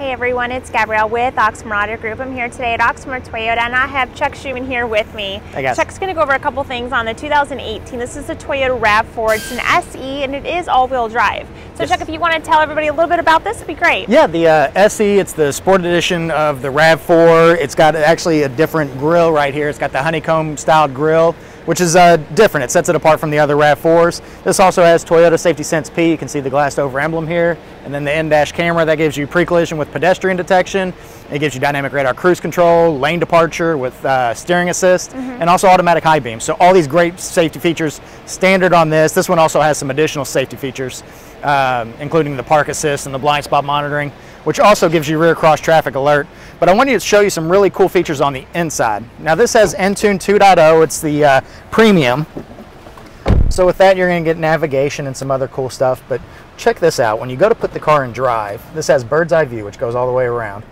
Hey everyone, it's Gabrielle with Oxmoor Auto Group. I'm here today at Oxmoor Toyota and I have Chuck Schuman here with me. Hey guys. Chuck's going to go over a couple things on the 2018. This is the Toyota RAV4. It's an SE and it is all-wheel drive. So Yes. Chuck, if you want to tell everybody a little bit about this, it'd be great. Yeah, the uh, SE, it's the sport edition of the RAV4. It's got actually a different grille right here. It's got the honeycomb styled grille, which is uh, different. It sets it apart from the other RAV4s. This also has Toyota Safety Sense P. You can see the glassed over emblem here. And then the in-dash camera that gives you pre-collision with pedestrian detection. It gives you dynamic radar cruise control, lane departure with uh, steering assist, and also automatic high beam. So all these great safety features standard on this. This one also has some additional safety features, um, including the park assist and the blind spot monitoring, which also gives you rear cross traffic alert. But I wanted to show you some really cool features on the inside. Now this has Entune 2.0. It's the uh, premium. So with that, you're going to get navigation and some other cool stuff. But check this out. When you go to put the car in drive, this has bird's eye view, which goes all the way around.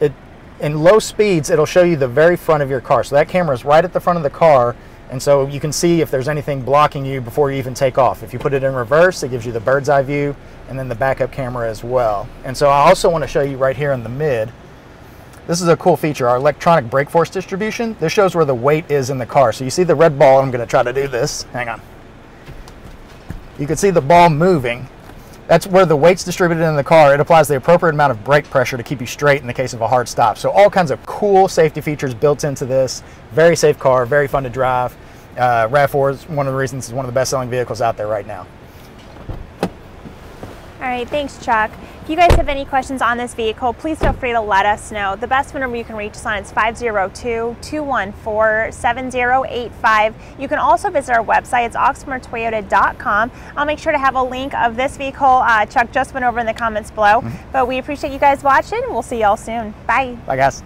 It, in low speeds, it'll show you the very front of your car. So that camera is right at the front of the car, and so you can see if there's anything blocking you before you even take off. If you put it in reverse, it gives you the bird's eye view, and then the backup camera as well. And so I also want to show you right here in the mid. This is a cool feature, our electronic brake force distribution. This shows where the weight is in the car. So you see the red ball, I'm going to try to do this. Hang on you can see the ball moving. That's where the weight's distributed in the car. It applies the appropriate amount of brake pressure to keep you straight in the case of a hard stop. So all kinds of cool safety features built into this. Very safe car, very fun to drive. Uh, RAV4 is one of the reasons it's one of the best-selling vehicles out there right now. All right, thanks Chuck. If you guys have any questions on this vehicle, please feel free to let us know. The best phone number you can reach us on is 502-214-7085. You can also visit our website. It's oxmoortoyota.com. I'll make sure to have a link of this vehicle uh, Chuck just went over in the comments below. But we appreciate you guys watching. We'll see y'all soon. Bye. Bye, guys.